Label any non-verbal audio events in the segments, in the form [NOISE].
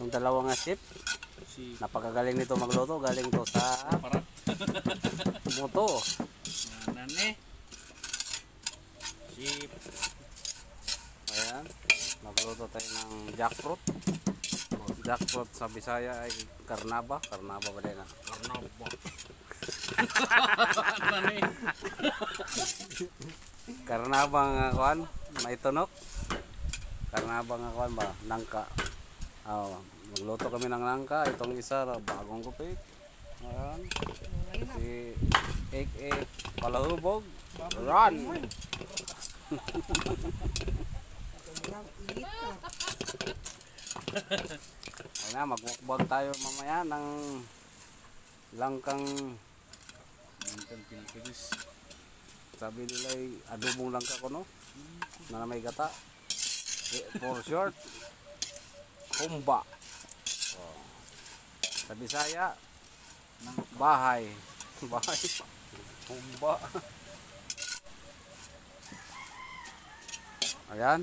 Itong dalawang Si napakagaling nito magluto. Galing to sa moto. [LAUGHS] Nane. Si Ayan. Magluto tayo ng jackfruit. Jackfruit sa Bisaya ay karnaba. Karnaba ba din ah? Karnaba. [LAUGHS] Karnaba nga kuan, may tunok. Karnaba nga kuan ba, nangka. Oh, magluto kami ng nangka. Itong isa bagong kupik. Ayan. Si Ek Ek Palahubog. Run! [LAUGHS] Ayun na, magmukbang tayo mamaya ng langkang sabi nila ay adobong langka ko no na may gata Eh, for short humba oh. sa Bisaya bahay [LAUGHS] bahay humba ayan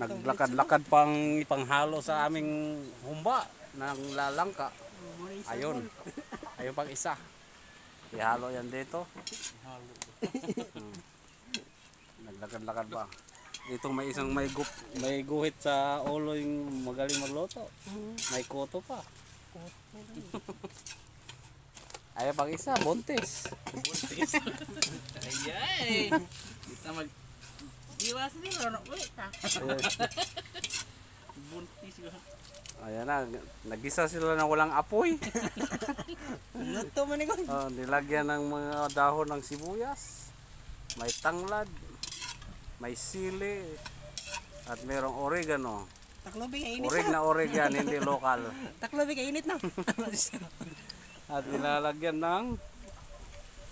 naglakad-lakad pang ipanghalo sa aming humba ng lalangka ayun [LAUGHS] ayun pang isa ihalo yan dito Halo. Hmm. Naglakad-lakad ba? Itong may isang may gup, may guhit sa ulo yung magaling magluto. May koto pa. [LAUGHS] Ay pang isa, buntis. Buntis. [LAUGHS] Ayay. Kita mag Iwas din ron ulit ta. Buntis ko. Ayan na, nagisa sila na walang apoy. [LAUGHS] Luto man ikaw. Oh, nilagyan ng mga dahon ng sibuyas. May tanglad. May sili. At merong oregano. Taklobi ka init Orig na. na orig yan, hindi lokal. [LAUGHS] Taklobi ka init na. [LAUGHS] At nilalagyan ng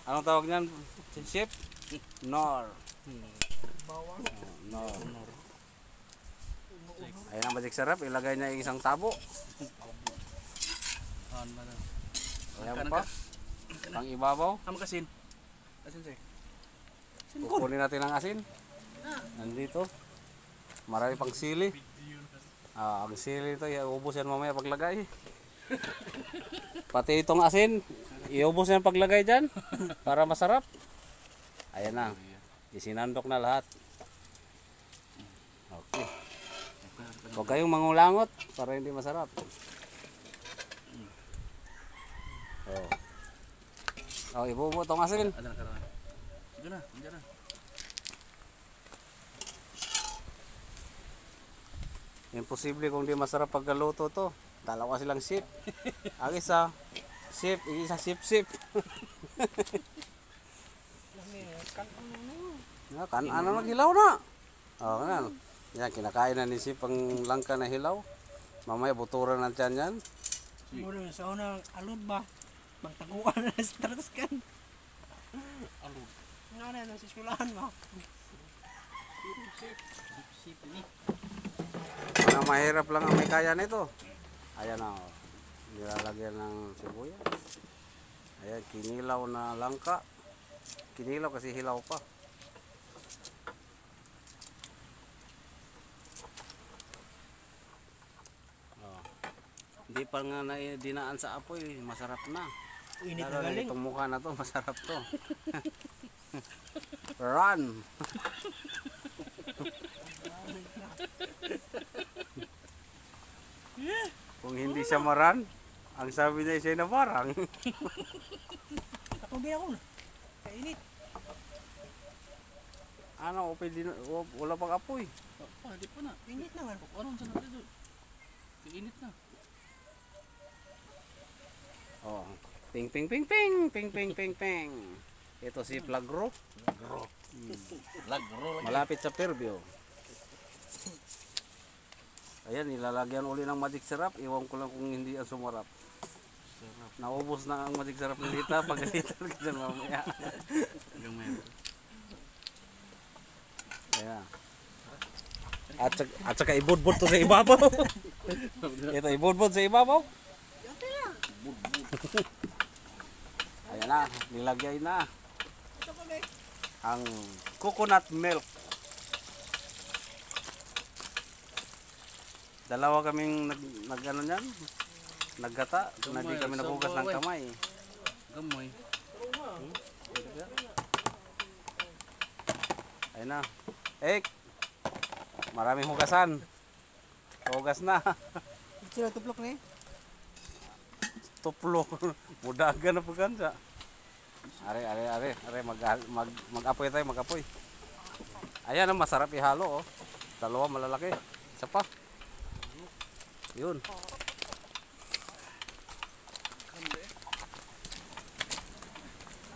anong tawag niyan? Chef? Nor. Bawang. Nor. Ayan ang magic sarap. Ilagay niya yung isang tabo. Ayan pa. Pang ibabaw. Amo kasin. Kasin sir. Kukunin natin ang asin. Nandito. Marami pang sili. Ah, ang sili ito, iubos yan mamaya paglagay. Pati itong asin, iubos yan paglagay dyan para masarap. Ayan na. Isinandok na lahat. Okay. Huwag kayong mangulangot para hindi masarap. Oh. Oh, ibubo itong asin. Ada na karon. Sige na, andiyan na. Imposible kung di masarap pagkaluto to. Dalawa silang sip. Ang isa, sip. Ang isa, sip, sip. Ya, kan ano na hilaw na. Oh, kan. Yan, kinakain na ni sip ang langka na hilaw. Mamaya buturan na tiyan yan. Muna sa unang alod ba? Magtaguan na stress kan. Alud. Nga na nang sisulahan ba? Sip ni. Ano mahirap lang ang may kaya nito. Ayan na. Oh. Nilalagyan ng sibuyas. Ayan, kinilaw na langka. Kinilaw kasi hilaw pa. Oh. Hindi pa nga na dinaan sa apoy, masarap na. Init na galing. itong mukha na to, masarap to. [LAUGHS] Run! Kung hindi siya maran, ang sabi niya siya na parang. Taklobi [LAUGHS] ako na. Kainit. ano, pwede na, wa- wala pang apoy. Ah, di pa na. Init naman. Ano sa natin doon? Init na. Oh. Ping ping ping ping, ping ping ping ping. Ito si Plagro, Lagro. Lagro. malapit sa Perbio. Ayan, nilalagyan uli ng magic syrup. Iwan ko lang kung hindi ang sumarap. Sarap. Naubos na ang magic syrup ng Lita. Pagalitan ka dyan mamaya. Gamay. Ayan. At, saka- at saka ibudbud to sa ibabaw. [LAUGHS] Ito, ibudbud sa ibabaw. Ayan na, nilagay na ang coconut milk. Dalawa kaming nag, nag ano niyan, naggata, na di kami nagugas ng eh. kamay. Gamoy. Ayun na. Ek! Maraming hugasan. Hugas na. Sila tuplok ni. Tuplo. [LAUGHS] Mudagan na po kansa. Are, are, are, are, mag, mag, mag-apoy tayo, mag-apoy. Ayan, ang masarap ihalo, oh. Dalawa malalaki. Isa pa. Yun.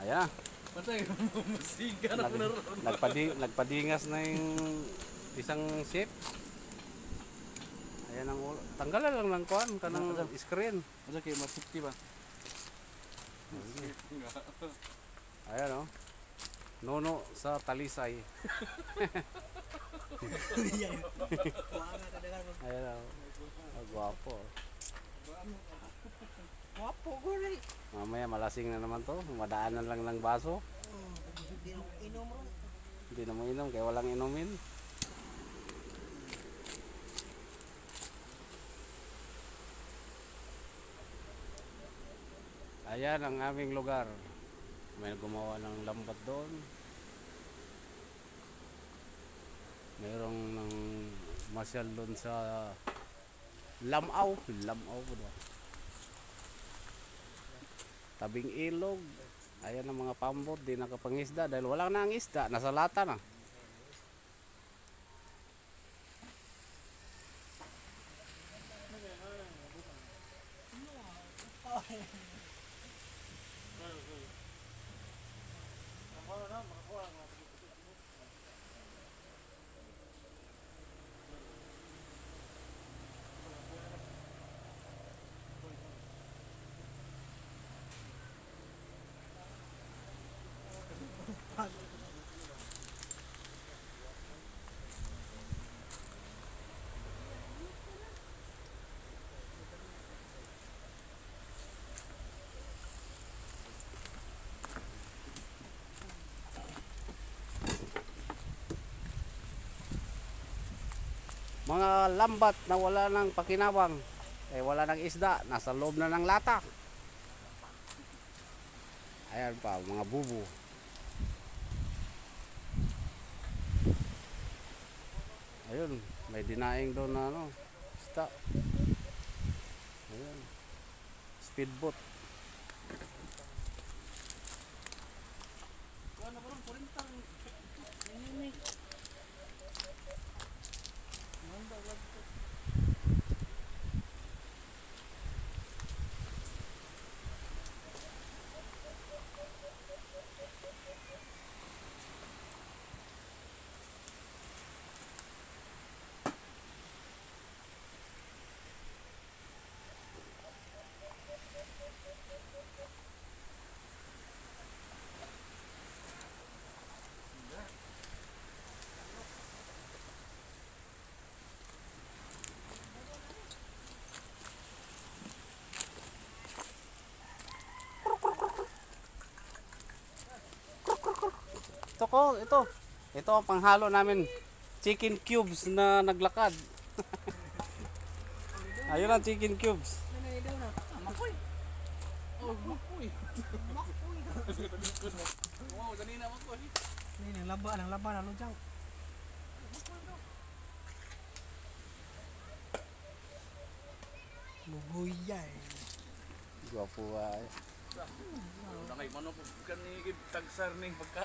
Ayan. Patay, musiga na Nag, po na ron. nagpadi, nagpadingas na yung isang ship. Ayan ang ulo. Tanggalan lang ng kuhan, kanang screen. Ano kayo, masipti ba? Ayan oh. Nono sa talisay. [LAUGHS] [LAUGHS] Oh. Wapo rin. Mamaya malasing na naman to. Madaanan lang ng baso. Hindi na inom ron. Hindi na mo inom kaya walang inumin. Ayan ang aming lugar. May gumawa ng lambat doon. Mayroong ng masyal doon sa Lamaw. Lamaw po ba? Tabing ilog. Ayan ang mga pambot, di nakapangisda dahil wala na ang isda, nasa lata na. Mga lambat na wala ng pakinabang, eh wala ng isda, nasa loob na ng lata. Ayan pa, mga bubo. Ayun, may dinaing doon na ano, isda. Ayun. Speedboat. Ito ko, ito. Ito ang panghalo namin. Chicken cubes na naglakad. [LAUGHS] Ayun ang chicken cubes. Makoy. Oh, makoy. Wow, dali na makoy. Ini ang laba, ang laba na lujang. Buguyay. Gwapo ay. Nakay manok kan ni tagsar ning pagka